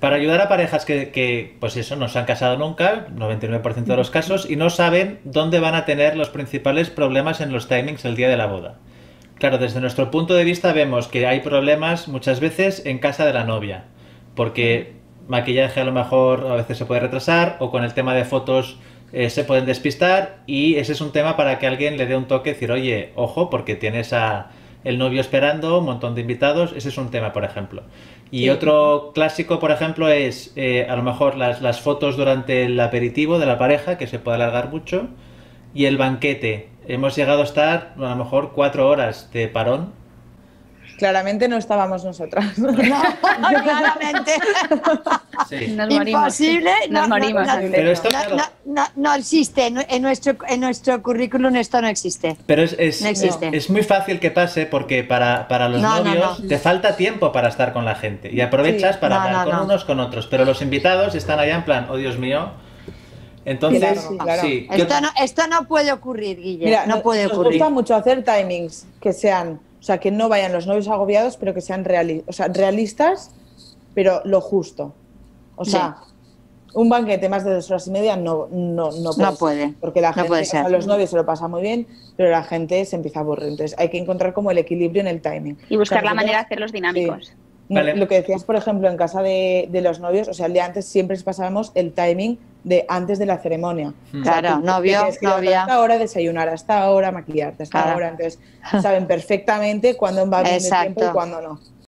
Para ayudar a parejas que, pues eso, no se han casado nunca, 99% de los casos, y no saben dónde van a tener los principales problemas en los timings el día de la boda. Claro, desde nuestro punto de vista vemos que hay problemas muchas veces en casa de la novia, porque maquillaje a lo mejor a veces se puede retrasar o con el tema de fotos eh, se pueden despistar y ese es un tema para que alguien le dé un toque y decir, oye, ojo, porque tienes a el novio esperando, un montón de invitados, ese es un tema, por ejemplo. Y otro clásico, por ejemplo, es eh, a lo mejor las, las fotos durante el aperitivo de la pareja, que se puede alargar mucho, y el banquete. Hemos llegado a estar a lo mejor cuatro horas de parón Claramente no estábamos nosotras. No, claramente. Imposible. Nos morimos. Pero esto, no, existe. En nuestro, en nuestro currículum esto no existe. Pero es, es, es muy fácil que pase porque para, para los novios te falta tiempo para estar con la gente y aprovechas para hablar con unos con otros. Pero los invitados están allá en plan, oh Dios mío. Entonces, sí, esto, no, esto no puede ocurrir, Guille. no puede ocurrir. Nos gusta mucho hacer timings que sean o sea, que no vayan los novios agobiados, pero que sean o sea, realistas, pero lo justo. O sea, un banquete más de dos horas y media no, no, no puede. No puede. porque la gente, o los novios se lo pasa muy bien, pero la gente se empieza a aburrir. Entonces hay que encontrar como el equilibrio en el timing. Y buscar la manera de hacerlos dinámicos. Lo que decías, por ejemplo, en casa de, de, los novios, o sea, el día antes siempre pasábamos el timing de antes de la ceremonia. Claro, novio, novia. Hasta ahora, desayunar hasta ahora, maquillarte hasta ahora. Entonces, saben perfectamente cuándo va bien el tiempo y cuándo no.